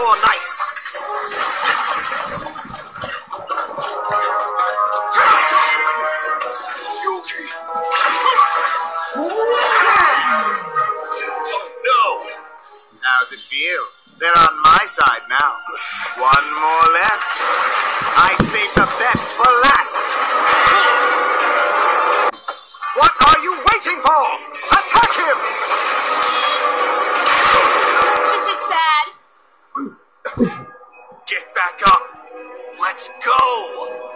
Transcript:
more nice. No! How's it feel? They're on my side now. One more left. I save the best for last. What are you waiting for? Get back up! Let's go!